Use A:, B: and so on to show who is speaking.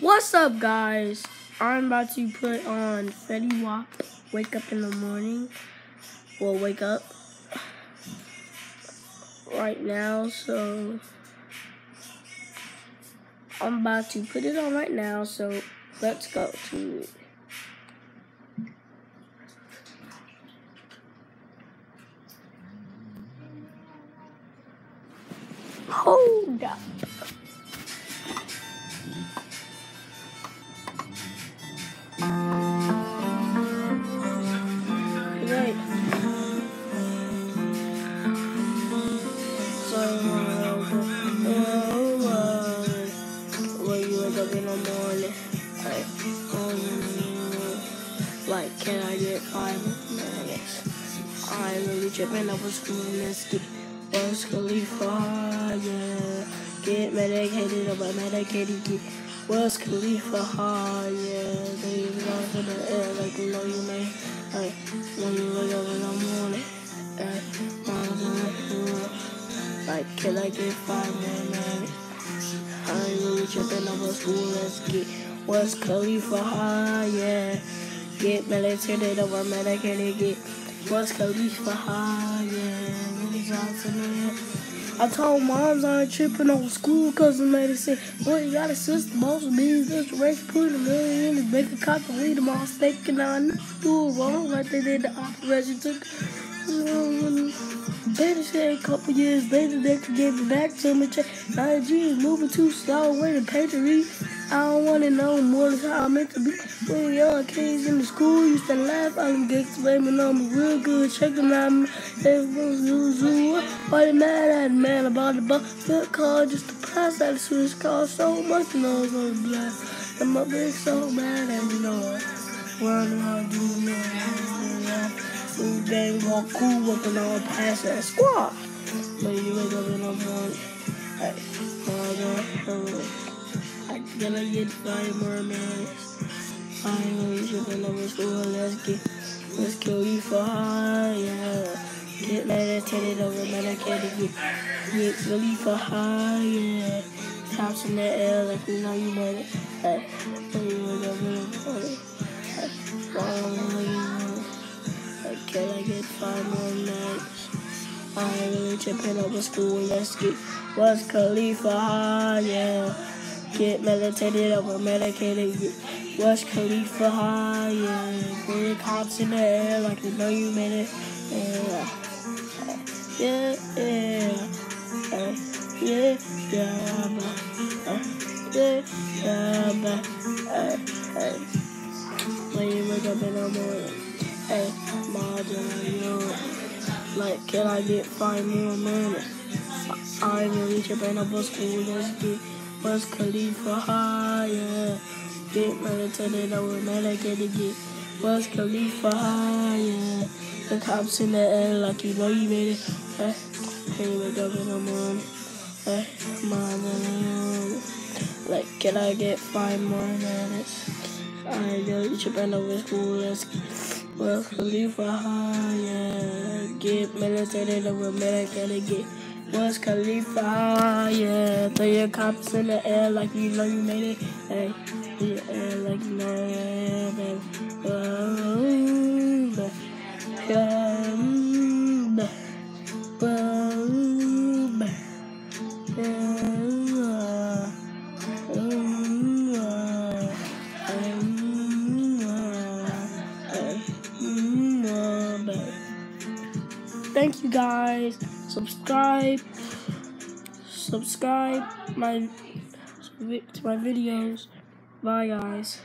A: What's up, guys? I'm about to put on Fetty Wap. Wake up in the morning. Well, wake up right now. So I'm about to put it on right now. So let's go to it. Hold up. Can I get five minutes? I'm really tripping over school and get Burj Khalifa, yeah. Get medicated over medicated, get Wiz Khalifa, yeah. They go to the air like you know you may. Like, when you wake up like, can I get five more minutes? I ain't really tripping over school, let's get Wiz Khalifa, yeah. Get meditated over medicated, get Wiz Khalifa, high, yeah. I told moms I ain't tripping on school cause of medicine. Boy, you got a sister, most of these this race, put a million in the bake a cop and lead them all thinking I do it wrong like they did the operation. Took Better say a couple years later they could give it back to me. Nine G is moving too slow, way to pay to. I don't want to know more than how I'm meant to be. When young kids in the school used to laugh, I'm gigs blaming on me real good. Check them out, everyone's zoo zoo. Why they mad at man about the bus? Good call, just the price at the switch car so much nose on the blast. And my bitch so mad at me, Lord. Wondering how do you know? Food game go cool, working on past that squad. But you wake up in the morning, hey, mother, I gotta get five more minutes. I ain't really tripping over school. Let's get, let's kill you for high, yeah. Get meditated over medicated, get, get really for high, yeah. Tops in the air like you know you made it. Hey, you wake up in the Ain't really over school. Let's get Wiz Khalifa high, yeah. Get meditated over medicated. Get Wiz Khalifa high, yeah. Bring cops in the air like you know you made it. Yeah, yeah, yeah, uh, yeah, yeah, uh, yeah, yeah, uh, uh, when you wake up in the morning, hey, Martin, yo, like, can I get five more minutes? I ain't really tripping over school. Let's get Wiz Khalifa higher. Get meditated over medicated. Get Wiz Khalifa higher. The cops in the air like you know you made it. Eh, hey, hey, wake up in the morning. Hey, mom, like, can I get five more minutes? I ain't really tripping over school. Let's get Wiz Khalifa higher. Get meditated over medicated. Get Wiz Khalifa, yeah. Throw your cops in the air like you know you made it. Hey, the air like you know made it. Oh, yeah, mm. Thank you guys. Subscribe. Subscribe my to my videos. Bye guys.